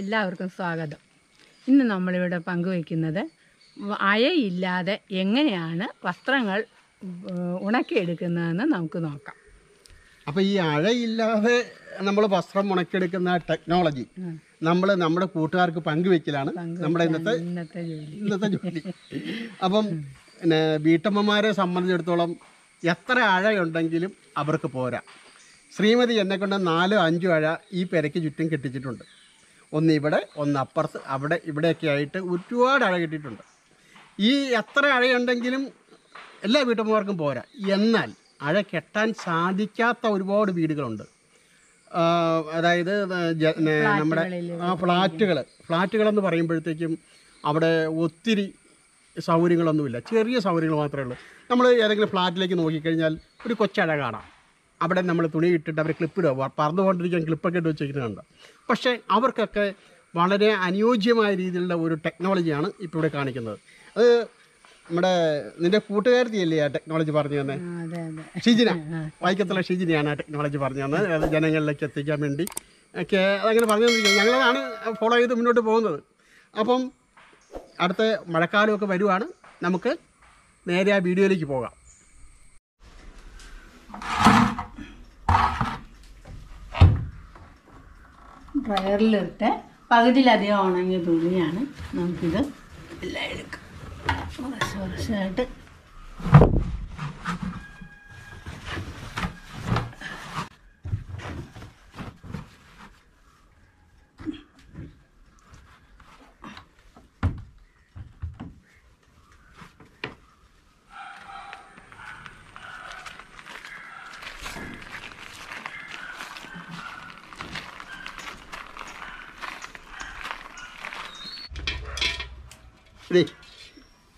എല്ലാവർക്കും സ്വാഗതം. ഇന്ന് നമ്മളിവിടെ പങ്കുവയ്ക്കുന്നത് അയയില്ലാതെ എങ്ങനെയാണ് വസ്ത്രങ്ങൾ ഉണക്കിയെടുക്കുന്നതെന്ന് നമുക്ക് നോക്കാം. അപ്പോൾ ഈ അഴയില്ലാതെ നമ്മൾ വസ്ത്രം ഉണക്കിയെടുക്കുന്ന ടെക്നോളജി നമ്മൾ നമ്മുടെ കൂട്ടുകാർക്ക് പങ്കുവെക്കലാണ് നമ്മുടെ ഇന്നത്തെ ഇന്നത്തെ ജോലി. ഇന്നത്തെ ജോലി. അപ്പം പിന്നെ വീട്ടമ്മമാരെ സംബന്ധിച്ചിടത്തോളം എത്ര അഴയുണ്ടെങ്കിലും അവർക്ക് പോരാ. ശ്രീമതി എന്നെ കൊണ്ട് നാലോ അഞ്ചോ അഴ ഈ പെരയ്ക്ക് ചുറ്റും കെട്ടിച്ചിട്ടുണ്ട്. ഒന്ന് ഇവിടെ ഒന്ന് അപ്പുറത്ത്. അവിടെ ഇവിടെയൊക്കെ ആയിട്ട് ഒരുപാട് അഴ കിട്ടിയിട്ടുണ്ട്. ഈ എത്ര അഴയുണ്ടെങ്കിലും എല്ലാ വീട്ടമ്മമാർക്കും പോരാ. എന്നാൽ അഴ കെട്ടാൻ സാധിക്കാത്ത ഒരുപാട് വീടുകളുണ്ട്. അതായത് നമ്മുടെ ആ ഫ്ലാറ്റുകൾ ഫ്ലാറ്റുകളെന്ന് പറയുമ്പോഴത്തേക്കും അവിടെ ഒത്തിരി സൗകര്യങ്ങളൊന്നുമില്ല. ചെറിയ സൗകര്യങ്ങൾ മാത്രമേ ഉള്ളൂ. നമ്മൾ ഏതെങ്കിലും ഫ്ലാറ്റിലേക്ക് നോക്കിക്കഴിഞ്ഞാൽ ഒരു കൊച്ചഴ കാണാം. അവിടെ നമ്മൾ തുണി ഇട്ടിട്ട് അവർ ക്ലിപ്പിടുക പറന്നുകൊണ്ടിരിക്കാൻ ക്ലിപ്പൊക്കെ ഇട്ട് വെച്ചിരിക്കുന്നുണ്ട് പക്ഷേ അവർക്കൊക്കെ വളരെ അനുയോജ്യമായ രീതിയിലുള്ള ഒരു ടെക്നോളജിയാണ് ഇപ്പോൾ ഇവിടെ കാണിക്കുന്നത്. അത് നമ്മുടെ നിന്റെ കൂട്ടുകാരത്തിയല്ലേ ആ ടെക്നോളജി പറഞ്ഞു തന്നെ? ഷിജിന. വൈക്കത്തുള്ള ഷിജിനെയാണ് ആ ടെക്നോളജി പറഞ്ഞു തന്നത്. അത് ജനങ്ങളിലേക്ക് എത്തിക്കാൻ വേണ്ടി ഒക്കെ അതങ്ങനെ പറഞ്ഞു തന്നിരിക്കുന്നത് ഞങ്ങളതാണ് ഫോളോ ചെയ്ത് മുന്നോട്ട് പോകുന്നത്. അപ്പം അടുത്ത മഴക്കാലമൊക്കെ വരുവാണ്. നമുക്ക് നേരെ ആ വീഡിയോയിലേക്ക് പോകാം. ഡ്രയറിലിട്ട് പകുതിയിലധികം ഉണങ്ങിയ തുണിയാണ് നമുക്കിത് എല്ലാം എടുക്കാം. കുറച്ച് കുറച്ചായിട്ട്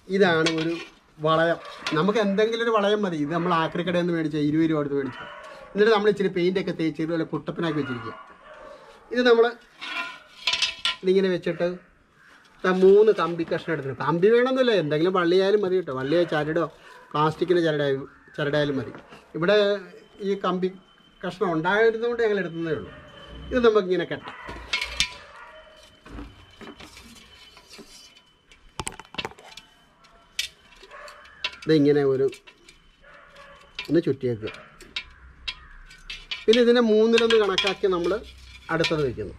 ഇതാണ് ഒരു വളയം. നമുക്ക് എന്തെങ്കിലും ഒരു വളയം മതി. ഇത് നമ്മൾ ആക്രിക്കടയിൽ നിന്ന് മേടിച്ച ഇരുപത് രൂപ കൊടുത്ത് മേടിച്ചു. എന്നിട്ട് നമ്മൾ ഇച്ചിരി പെയിന്റൊക്കെ തേച്ച് ഇതുപോലെ കുട്ടപ്പനാക്കി വെച്ചിരിക്കുക. ഇത് നമ്മൾ ഇതിങ്ങനെ വെച്ചിട്ട് മൂന്ന് കമ്പി കഷ്ണം എടുത്തിട്ട് കമ്പി വേണമെന്നില്ല എന്തെങ്കിലും വള്ളിയായാലും മതി കേട്ടോ. വള്ളിയോ ചരടോ പ്ലാസ്റ്റിക്കിന്റെ ചരടായാലും ചരടായാലും മതി. ഇവിടെ ഈ കമ്പി കഷ്ണം ഉണ്ടായിരുന്നതുകൊണ്ട് ഞങ്ങൾ എടുത്തതേ ഉള്ളൂ. ഇത് നമുക്കിങ്ങനെ കെട്ടാം. ഇതിങ്ങനെ ഒരു ഒന്ന് ചുറ്റിയേക്കുക പിന്നെ ഇതിനെ മൂന്നിലൊന്ന് കണക്കാക്കി നമ്മൾ അടുത്തത് വയ്ക്കുന്നു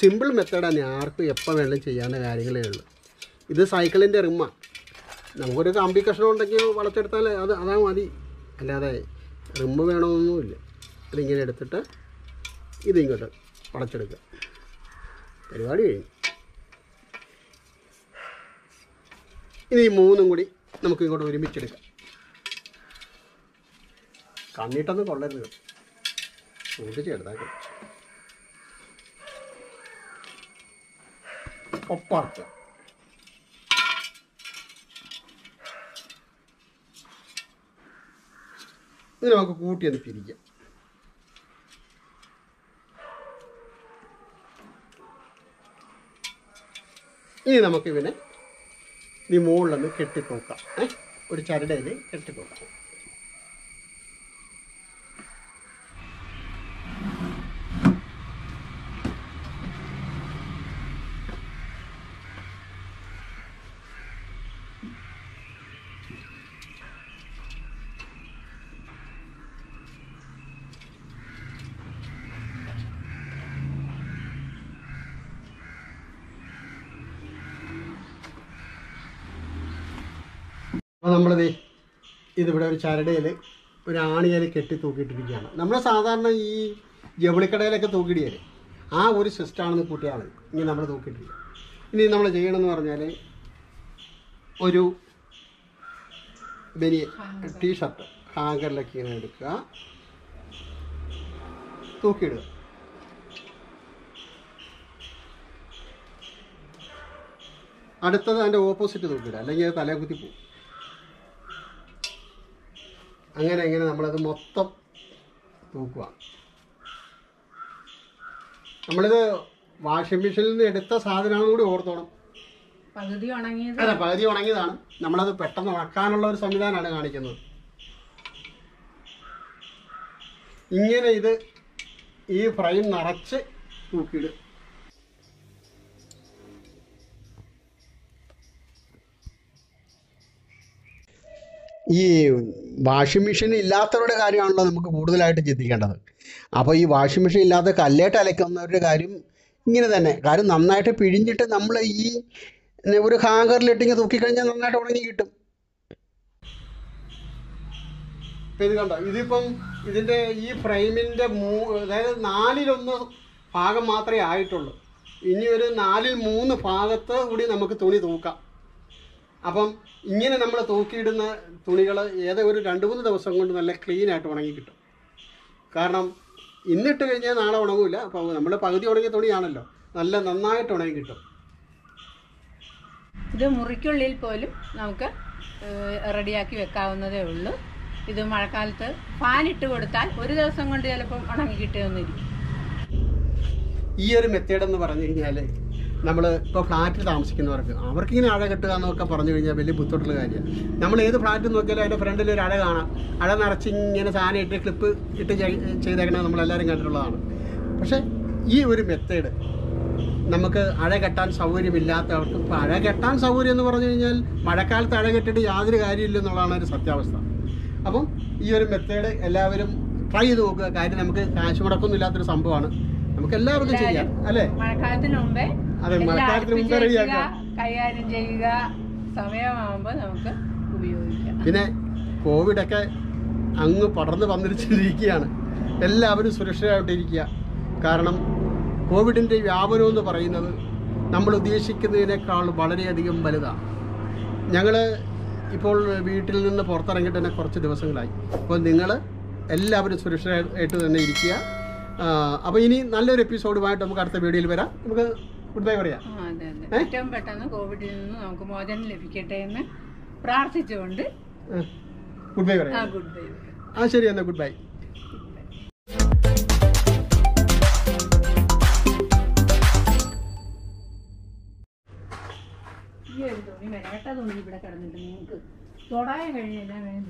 സിമ്പിൾ മെത്തേഡാണ് ആർക്കും എപ്പോൾ വേണമെങ്കിലും ചെയ്യാവുന്ന കാര്യങ്ങളേ ഉള്ളൂ. ഇത് സൈക്കിളിന്റെ റിമ്മാണ് നമുക്കൊരു കമ്പി കഷ്ണം ഉണ്ടെങ്കിൽ വളച്ചെടുത്താൽ അത് അതാ മതി. അല്ലാതെ റിമ്മ് വേണമെന്നൊന്നുമില്ല ഇതിങ്ങനെ എടുത്തിട്ട് ഇതിങ്ങോട്ട് വളച്ചെടുക്കുക. പരിപാടി. കഴിഞ്ഞു ഇനി ഈ മൂന്നും കൂടി നമുക്ക് ഇങ്ങോട്ട് ഒരുമിച്ചെടുക്കാം. കണ്ണിട്ടൊന്നും കൊള്ളരുത്. സൂക്ഷിച്ച് എടുത്താൽ ഒപ്പാക്കുക. ഇത് നമുക്ക് കൂട്ടി ഒന്ന് പിരിക്കാം. ഇനി നമുക്ക് ഇവനെ ഈ മുകളിലൊന്ന് കെട്ടിത്തൂക്കാം. ഒരു ചരടയിൽ കെട്ടിത്തൂക്കാം. അപ്പോൾ നമ്മളിത് ഇതിവിടെ ഒരു ചരടയിൽ ഒരു ആണിയിൽ കെട്ടി തൂക്കിയിട്ടിരിക്കുകയാണ്. നമ്മൾ സാധാരണ ഈ ജവളിക്കടയിലൊക്കെ തൂക്കിയിടിയല്ലേ ആ ഒരു സിസ്റ്റാണെന്ന് കൂട്ടിയാണ് ഇനി നമ്മൾ തൂക്കിയിട്ടിരിക്കുക. ഇനി നമ്മൾ ചെയ്യണമെന്ന് പറഞ്ഞാൽ ഒരു ബനിയ ടീഷർട്ട് ഹാങ്കറിലൊക്കെ ഇങ്ങനെ എടുക്കുക. തൂക്കിയിടുക. അടുത്തത് അതിന്റെ ഓപ്പോസിറ്റ് തൂക്കിയിടുക. അല്ലെങ്കിൽ അത് തലേ കുത്തി പോകും. അങ്ങനെ ഇങ്ങനെ നമ്മളത് മൊത്തം തൂക്കുക. നമ്മളിത് വാഷിംഗ് മെഷീനിൽ നിന്ന് എടുത്ത സാധനമാണെന്ന് കൂടി ഓർത്തോണം. പകുതി ഉണങ്ങിയത് അല്ല പകുതി ഉണങ്ങിയതാണ്. നമ്മളത് പെട്ടെന്ന് ഉണക്കാനുള്ള ഒരു സംവിധാനമാണ് കാണിക്കുന്നത്. ഇങ്ങനെ ഇത് ഈ ഫ്രെയിം നിറച്ച് തൂക്കിയിടും. ഈ വാഷിംഗ് മെഷീൻ ഇല്ലാത്തവരുടെ കാര്യമാണല്ലോ നമുക്ക് കൂടുതലായിട്ട് ചിന്തിക്കേണ്ടത്. അപ്പോൾ ഈ വാഷിംഗ് മെഷീൻ ഇല്ലാത്ത കല്ലേട്ട് അലക്കുന്നവരുടെ കാര്യം ഇങ്ങനെ തന്നെ. കാര്യം നന്നായിട്ട് പിഴിഞ്ഞിട്ട് നമ്മൾ ഈ ഒരു ഹാങ്കറിലിട്ടിങ്ങ് തൂക്കിക്കഴിഞ്ഞാൽ നന്നായിട്ട് ഉണങ്ങി കിട്ടും. ഇത് കണ്ടോ? ഇതിപ്പം ഇതിന്റെ ഈ ഫ്രെയിമിന്റെ മൂ അതായത് നാലിലൊന്ന് ഭാഗം മാത്രമേ ആയിട്ടുള്ളൂ. ഇനി ഒരു നാലിൽ മൂന്ന് ഭാഗത്ത് കൂടി നമുക്ക് തുണി തൂക്കാം. അപ്പം ഇങ്ങനെ നമ്മൾ തൂക്കിയിടുന്ന തുണികൾ ഏതോ ഒരു രണ്ട് മൂന്ന് ദിവസം കൊണ്ട് നല്ല ക്ലീൻ ആയിട്ട് ഉണങ്ങി കിട്ടും. കാരണം ഇന്നിട്ട് കഴിഞ്ഞാൽ നാളെ ഉണങ്ങില്ല അപ്പോൾ നമ്മൾ പകുതി ഉണങ്ങിയ തുണിയാണല്ലോ. നല്ല നന്നായിട്ട് ഉണങ്ങി കിട്ടും. ഇത് മുറിക്കുള്ളിൽ പോലും നമുക്ക് റെഡിയാക്കി വെക്കാവുന്നതേ ഉള്ളൂ. ഇത് മഴക്കാലത്ത് ഫാൻ ഇട്ട് കൊടുത്താൽ ഒരു ദിവസം കൊണ്ട് ചിലപ്പം ഉണങ്ങി കിട്ടുമെന്നിരിക്കും. ഈ ഒരു മെത്തേഡ് എന്ന് പറഞ്ഞു കഴിഞ്ഞാൽ നമ്മൾ ഇപ്പോൾ ഫ്ലാറ്റിൽ താമസിക്കുന്നവർക്ക് അവർക്കിങ്ങനെ അഴ കെട്ടുക എന്നൊക്കെ പറഞ്ഞു കഴിഞ്ഞാൽ വലിയ ബുദ്ധിമുട്ടുള്ള കാര്യമാണ്. നമ്മൾ ഏത് ഫ്ലാറ്റ് നോക്കിയാലും അതിന്റെ ഫ്രണ്ടിൽ ഒരു അഴ കാണാം. അഴ നിറച്ച് ഇങ്ങനെ സാധനം ഇട്ട് ക്ലിപ്പ് ഇട്ട് ചെയ്- ചെയ്തേക്കണത് നമ്മളെല്ലാവരും കണ്ടിട്ടുള്ളതാണ്. പക്ഷേ ഈ ഒരു മെത്തേഡ് നമുക്ക് അഴ കെട്ടാൻ സൗകര്യമില്ലാത്തവർക്ക് ഇപ്പോൾ അഴ കെട്ടാൻ സൗകര്യം എന്ന് പറഞ്ഞു കഴിഞ്ഞാൽ മഴക്കാലത്ത് അഴ കെട്ടിട്ട് യാതൊരു കാര്യമില്ല എന്നുള്ളതാണ് ഒരു സത്യാവസ്ഥ. അപ്പം ഈ ഒരു മെത്തേഡ് എല്ലാവരും ട്രൈ ചെയ്ത് നോക്കുക. കാര്യം നമുക്ക് കാശ് മുടക്കൊന്നും ഇല്ലാത്തൊരു സംഭവമാണ്. നമുക്ക് എല്ലാവർക്കും ചെയ്യാം അല്ലേ? മഴക്കാലത്തിന് മുമ്പേ അതെ, മഴക്കാലത്തിന് മുമ്പേ റെഡിയാക്കാം. കൈകാര്യം ചെയ്യുക സമയമാകുമ്പോൾ നമുക്ക് ഉപയോഗിക്കാം. പിന്നെ കോവിഡൊക്കെ അങ്ങ് പടർന്ന് വന്നിരിച്ചിരിക്കുകയാണ്. എല്ലാവരും സുരക്ഷിതരായിട്ടിരിക്കുക. കാരണം കോവിഡിന്റെ വ്യാപനം എന്ന് പറയുന്നത് നമ്മൾ ഉദ്ദേശിക്കുന്നതിനേക്കാൾ വളരെയധികം വലുതാണ് ഞങ്ങൾ ഇപ്പോൾ വീട്ടിൽ നിന്ന് പുറത്തിറങ്ങിയിട്ട് തന്നെ കുറച്ച് ദിവസങ്ങളായി. അപ്പോൾ നിങ്ങൾ എല്ലാവരും സുരക്ഷിതമായിട്ട് തന്നെ ഇരിക്കുക. അപ്പോൾ ഇനി നല്ലൊരു എപ്പിസോഡുമായിട്ട് നമുക്ക് അടുത്ത വീഡിയോയിൽ വരാം. നമുക്ക് ഗുഡ് ബൈ പറയാം ഏറ്റവും പെട്ടെന്ന് കോവിഡിൽ നിന്ന് നമുക്ക് മോചനം ലഭിക്കട്ടെ എന്ന് പ്രാർത്ഥിച്ചുകൊണ്ട് ഗുഡ് ബൈ പറയാം. ഗുഡ് ബൈ ആ ശരി എന്നാ ഗുഡ് ബൈ ഈ ഒരു തുണി വിലകെട്ട തുണി ഇവിടെ കിടന്നിട്ട് നിങ്ങൾക്ക്. തൊടാൻ കഴിഞ്ഞില്ല വേണം